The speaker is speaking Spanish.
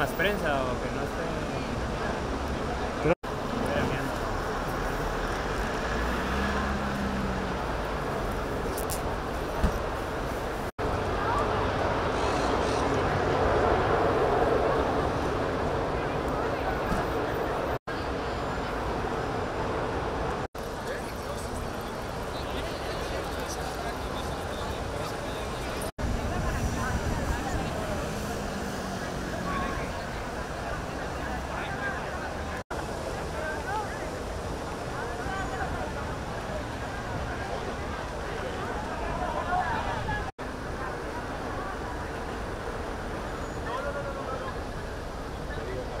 más prensa o que